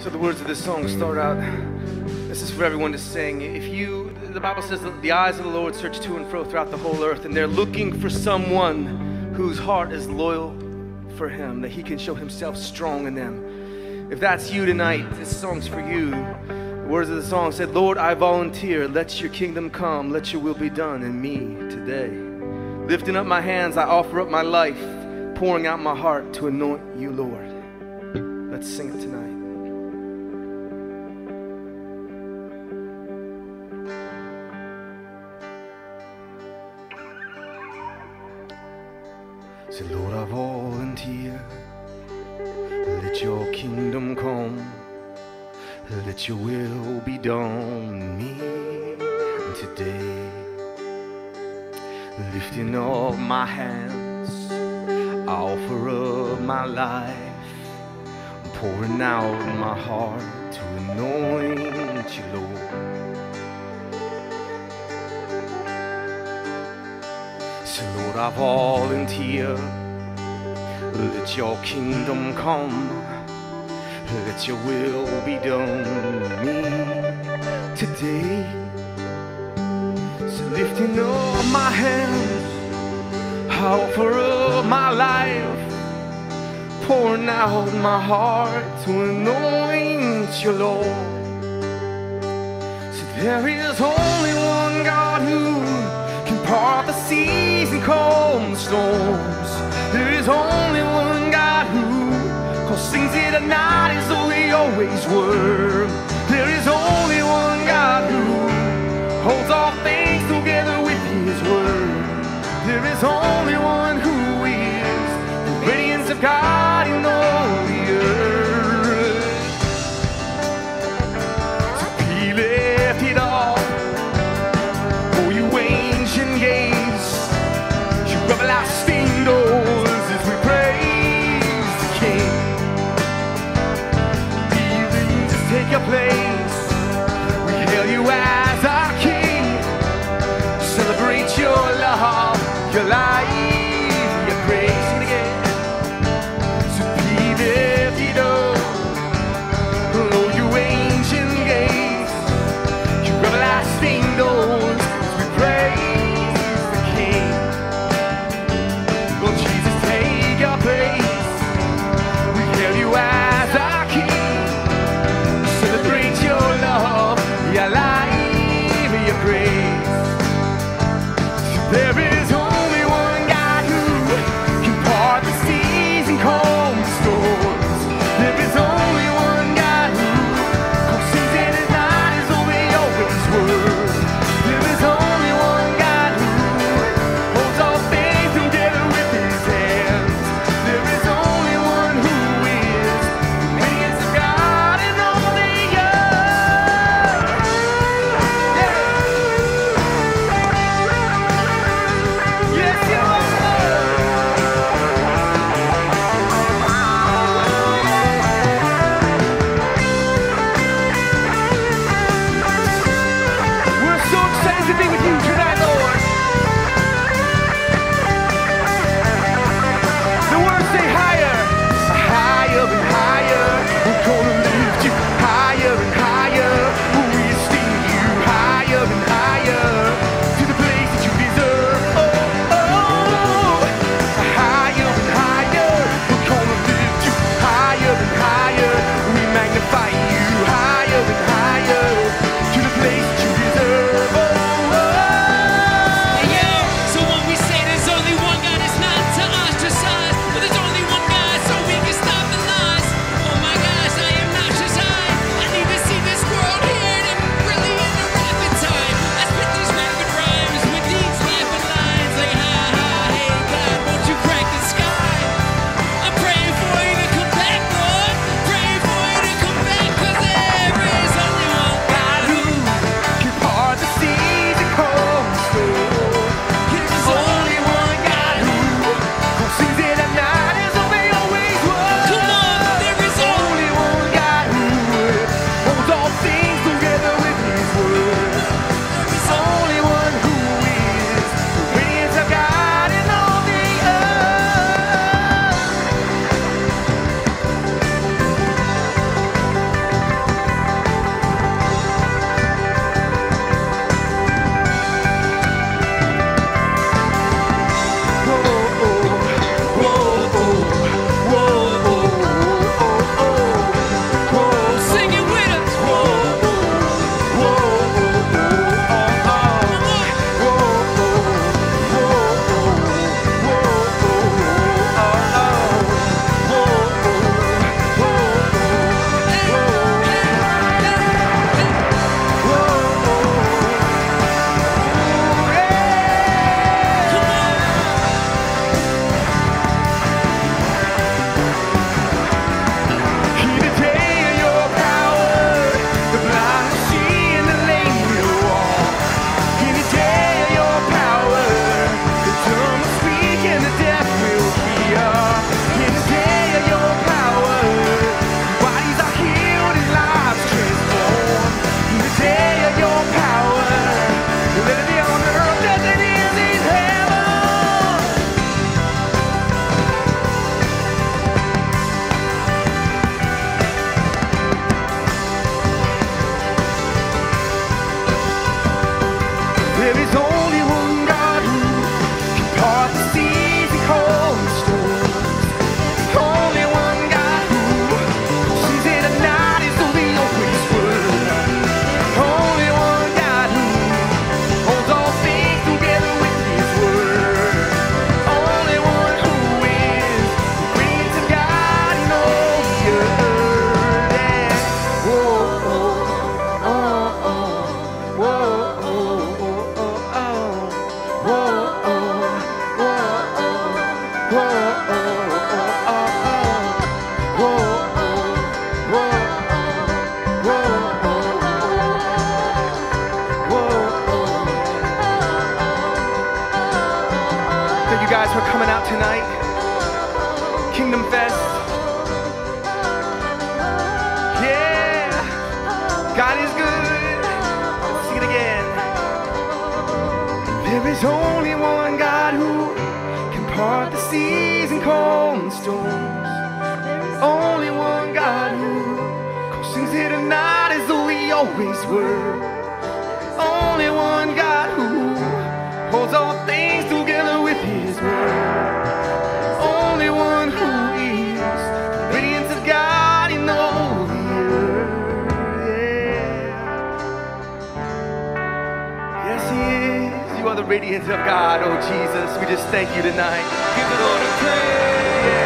So the words of this song start out. This is for everyone to sing. If you, the Bible says that the eyes of the Lord search to and fro throughout the whole earth, and they're looking for someone whose heart is loyal for Him, that He can show Himself strong in them. If that's you tonight, this song's for you. The words of the song said, Lord, I volunteer. Let your kingdom come. Let your will be done in me today. Lifting up my hands, I offer up my life, pouring out my heart to anoint you, Lord. Let's sing it tonight. Kingdom. Let your will be done me today. Lifting up my hands, I offer up my life. Pouring out my heart to anoint you, Lord. So, Lord, I volunteer. Let your kingdom come. Let your will be done in me today. So, lifting up my hands, I offer up my life. Pouring out my heart to anoint your Lord. So, there is only one God who can part the seas and calm the storms. There is only one things it a night though they always were. As we're coming out tonight. Kingdom Fest. Yeah, God is good. Let's sing it again. There is only one God who can part the seas and calm the storms. Only one God who calls things here tonight as though we always were. Only one God who holds all things together radiance of God, in Oes he is you are the radiance of God, oh Jesus. We just thank you tonight. Give the Lord a praise.